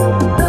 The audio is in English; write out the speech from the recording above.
Oh,